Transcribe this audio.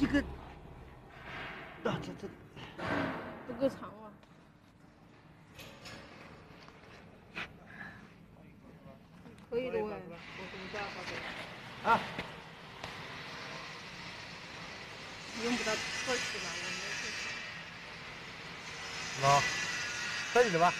这个，啊，这这不够长啊。可以的喂，我给你好的。啊，用不到多起来，我没事。啊，这里的吧。